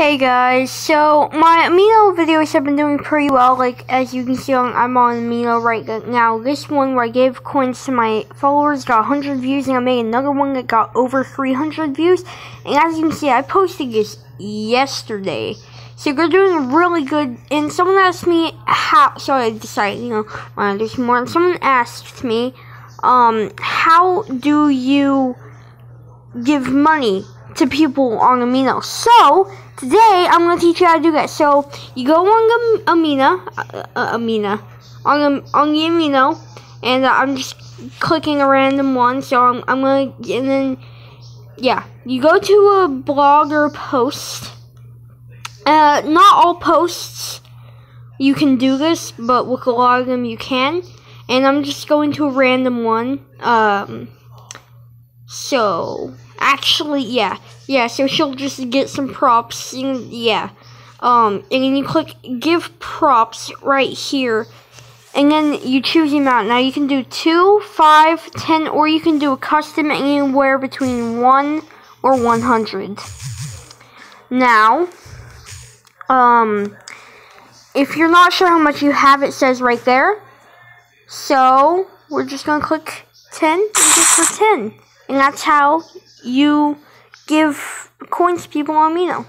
Hey guys, so my Amino videos have been doing pretty well, like as you can see on, I'm on Amino right now. This one where I gave coins to my followers got 100 views and I made another one that got over 300 views. And as you can see, I posted this yesterday. So they're doing really good. And someone asked me how, so I decided, you know, want to do some more. And someone asked me, um, how do you give money to people on Amino? So, Today, I'm going to teach you how to do that. So, you go on the Amina, uh, uh, on on the Amino, and uh, I'm just clicking a random one. So, I'm, I'm to, and then, yeah, you go to a blog or post. Uh, not all posts you can do this, but with a lot of them you can. And I'm just going to a random one. Um, so, actually, yeah. Yeah, so she'll just get some props. And, yeah. Um, and then you click give props right here. And then you choose the amount. Now you can do 2, 5, 10, or you can do a custom anywhere between 1 or 100. Now, um, if you're not sure how much you have, it says right there. So, we're just going to click 10 and just for 10. And that's how you give coins to people on Amino.